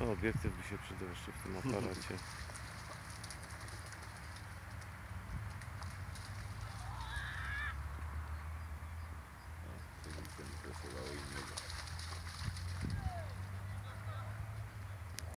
No, obiektyw by się przydał jeszcze w tym aparacie.